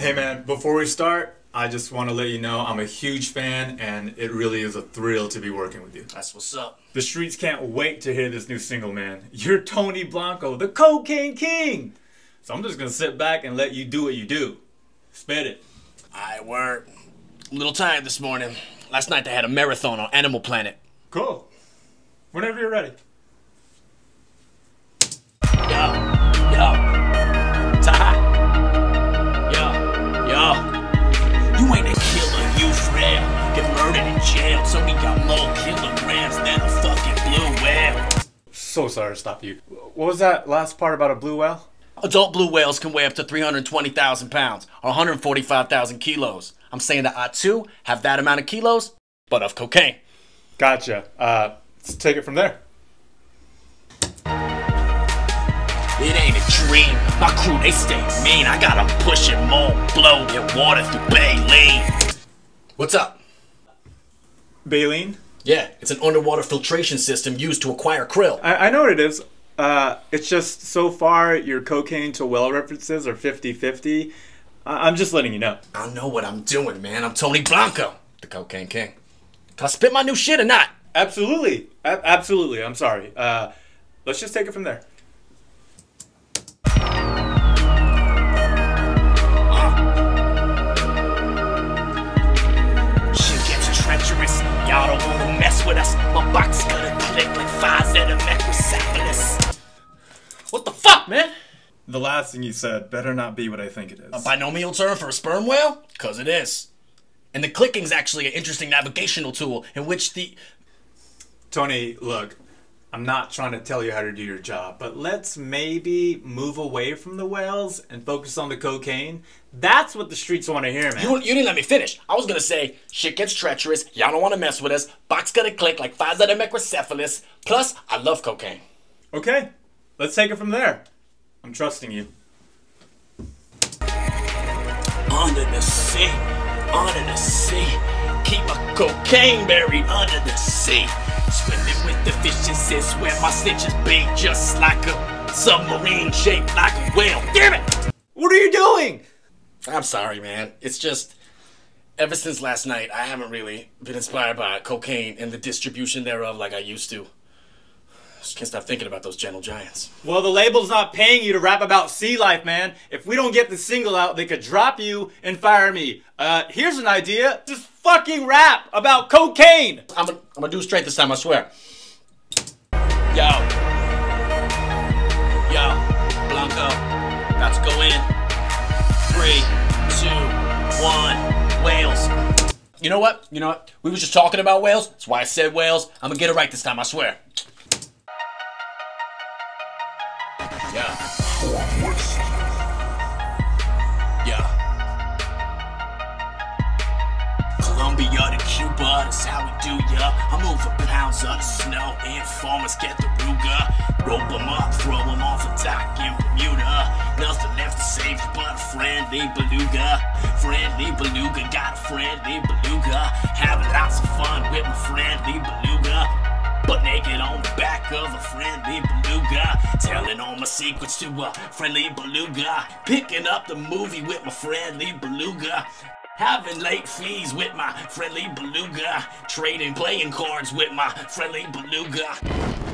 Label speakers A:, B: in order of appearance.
A: Hey man, before we start, I just want to let you know I'm a huge fan and it really is a thrill to be working with you.
B: That's what's up.
A: The streets can't wait to hear this new single, man. You're Tony Blanco, the Cocaine King. So I'm just gonna sit back and let you do what you do. Spit it.
B: I work. A little tired this morning. Last night I had a marathon on Animal Planet.
A: Cool. Whenever you're ready.
B: Yo. So
A: sorry to stop you. What was that last part about a blue whale?
B: Adult blue whales can weigh up to 320,000 pounds or 145,000 kilos. I'm saying that I too have that amount of kilos, but of cocaine.
A: Gotcha. Uh, let's take it from there.
B: It ain't a dream. My crew, they stay mean. I gotta push it more, blow get water through Baleen. What's up?
A: Baleen?
B: Yeah, it's an underwater filtration system used to acquire krill.
A: I, I know what it is. Uh, it's just so far your cocaine to well references are 50 50. I- I'm just letting you know.
B: I know what I'm doing, man. I'm Tony Blanco, the cocaine king. Can I spit my new shit or not?
A: Absolutely. A- absolutely. I'm sorry. Uh, let's just take it from there.
B: The
A: last thing you said better not be what I think it is.
B: A binomial term for a sperm whale? Cause it is. And the clicking's actually an interesting navigational tool in which the
A: Tony, look, I'm not trying to tell you how to do your job, but let's maybe move away from the whales and focus on the cocaine. That's what the streets want to hear, man.
B: you, you didn't let me finish. I was gonna say shit gets treacherous. Y'all don't want to mess with us. Box gonna click like Physeter macrocephalus. Plus, I love cocaine.
A: Okay, let's take it from there. I'm trusting you.
B: Under the sea, under the sea. Keep my cocaine buried under the sea. Swimming with the fishes is where my stitches be. Just like a submarine shaped like a whale. Damn it!
A: What are you doing?
B: I'm sorry, man. It's just ever since last night, I haven't really been inspired by cocaine and the distribution thereof like I used to. Just can't stop thinking about those gentle giants.
A: Well, the label's not paying you to rap about sea life, man. If we don't get the single out, they could drop you and fire me. Uh, here's an idea. Just fucking rap about cocaine.
B: I'm gonna, I'm gonna do it straight this time, I swear. Yo. Yo. Blanco. About to go in. Three, two, one. Whales. You know what? You know what? We was just talking about whales. That's why I said whales. I'm gonna get it right this time, I swear. Yeah. Yeah. Colombia to Cuba, that's how we do ya. I'm over pounds of snow, and farmers get the ruga. Rope 'em up, throw 'em off a dock in Bermuda. Nothing left to save but a friendly beluga. Friendly beluga, got a friendly beluga. Having lots of fun with my friendly beluga. Butt naked on the back of a friendly beluga. All my secrets to a friendly beluga. Picking up the movie with my friendly beluga. Having late fees with my friendly beluga. Trading playing cards with my friendly beluga.